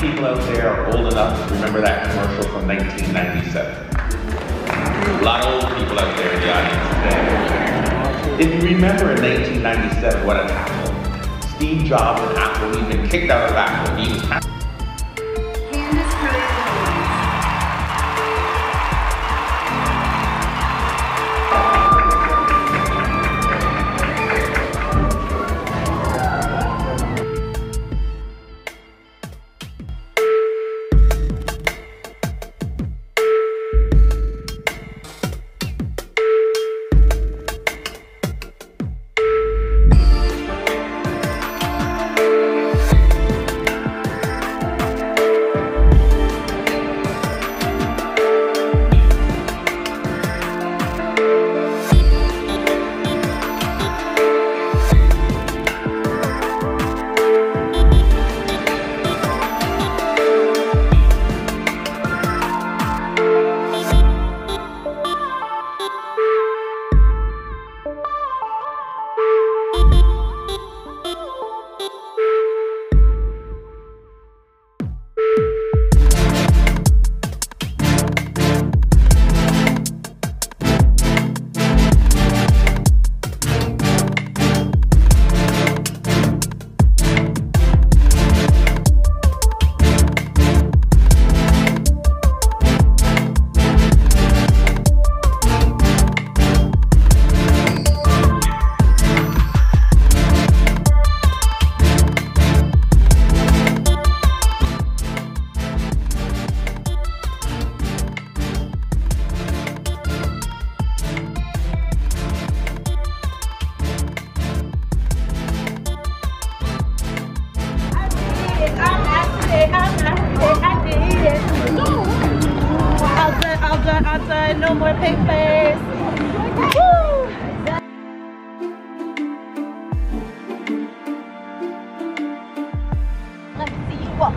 people out there are old enough to remember that commercial from 1997? A lot of old people out there in the audience today. If you remember in 1997 what had happened, Steve Jobs and Apple, he'd been kicked out of Apple. He was done outside. No more pink face. Walk,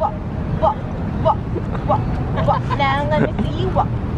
walk, walk, walk, walk, walk. Now let me see you walk.